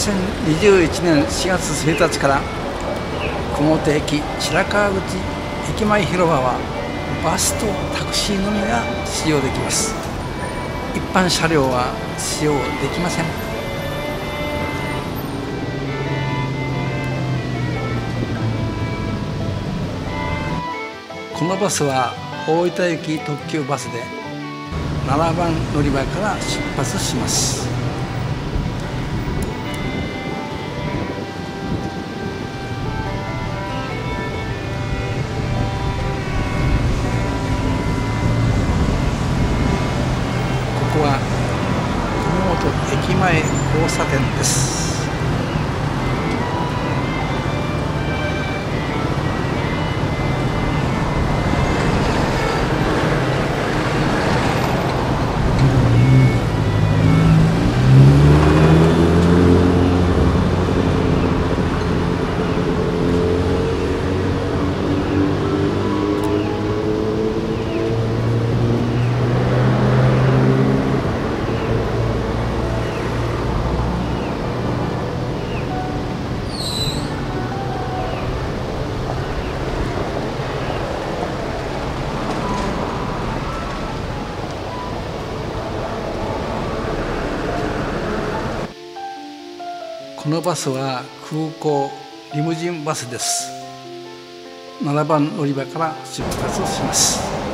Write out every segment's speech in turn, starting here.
2021年4月1日から雲本駅白川口駅前広場はバスとタクシーのみが使用できます。一般車両は使用できません。このバスは大分行特急バスで7番乗り場から出発します。このバスは空港リムジンバスです。7番乗り場から出発します。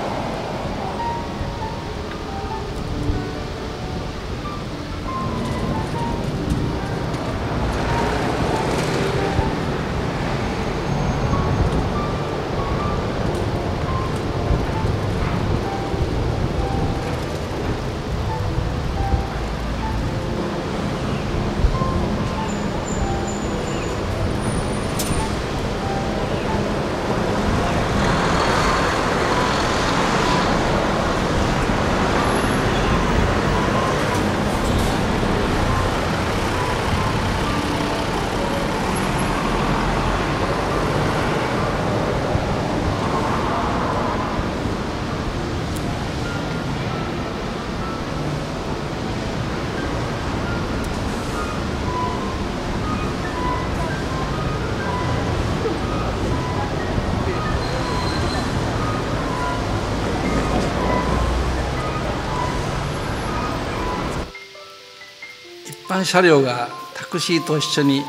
般車両がタクシーと一緒に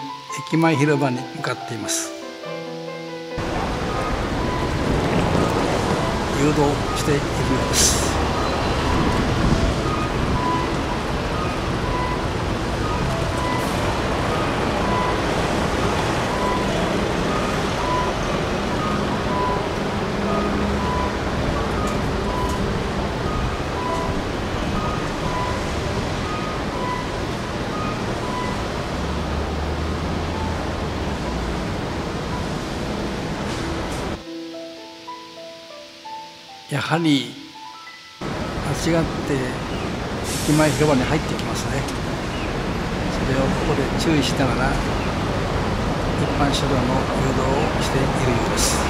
駅前広場に向かっています。誘導しているようです。やはり間違って駅前広場に入ってきますね。それをここで注意しながら一般車両の誘導をしているようです。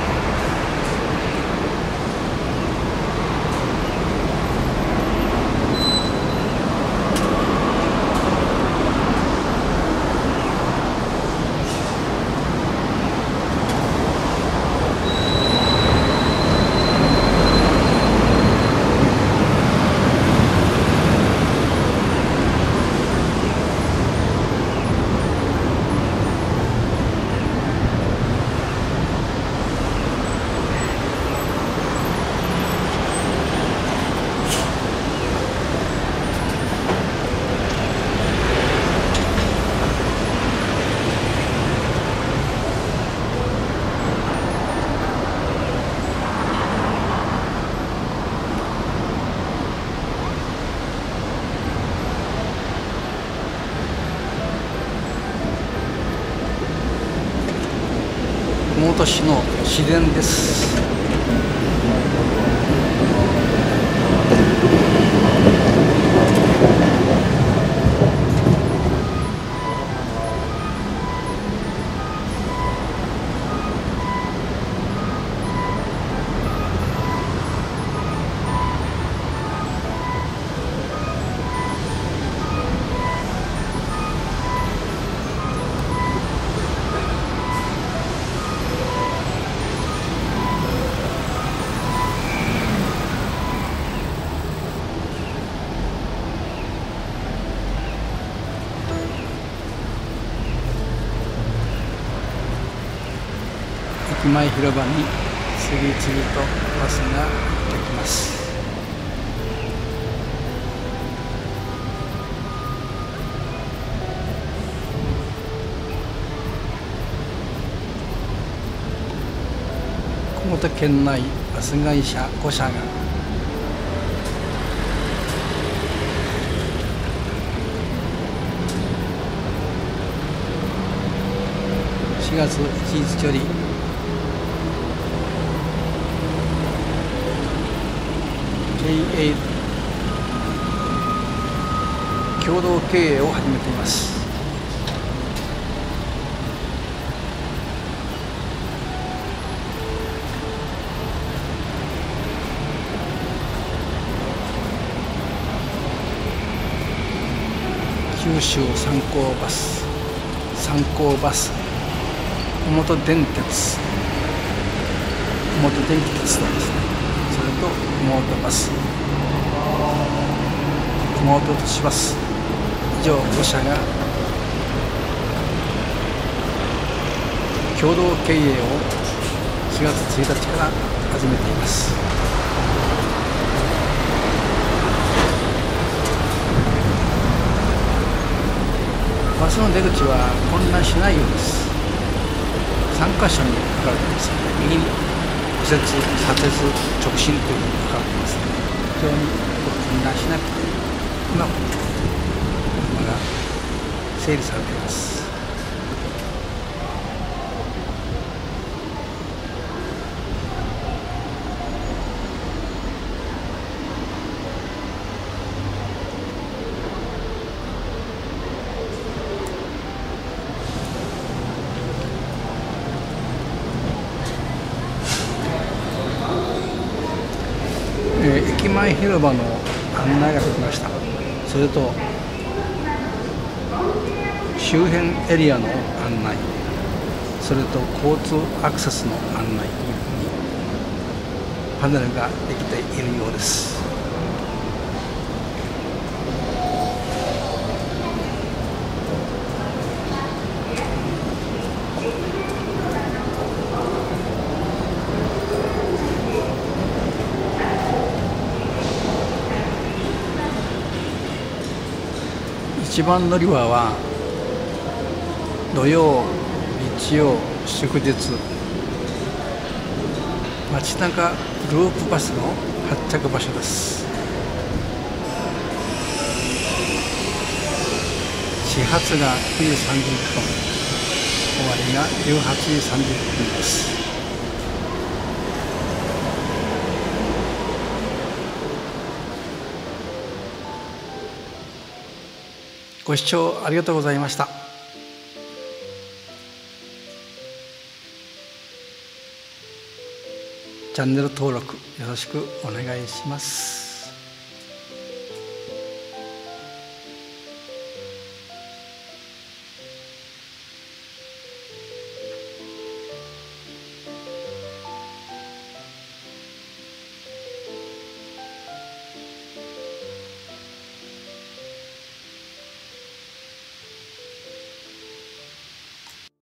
都市の自然です。駅前広場に次々とバスが行ってきます。熊本県内バス会社5社が。4月一日距離経営共同経営を始めています。九州三高バス。三高バス。熊本電鉄。熊本電気鉄道ですね。それと熊本バス熊本都市バス以上5社が共同経営を4月1日から始めています。バスの出口は混乱しないようです。3箇所に分かれています右に。折左折直進というふうに分かってます非常に混乱しなくてうまく車が整理されていますえー駅前広場の案内ができました。それと周辺エリアの案内。それと交通アクセスの案内にパネルができているようです。一番乗り場は土曜日曜祝日街中ループバスの発着場所です。始発が9時30分終わりが18時30分です。ご視聴ありがとうございました。チャンネル登録よろしくお願いします。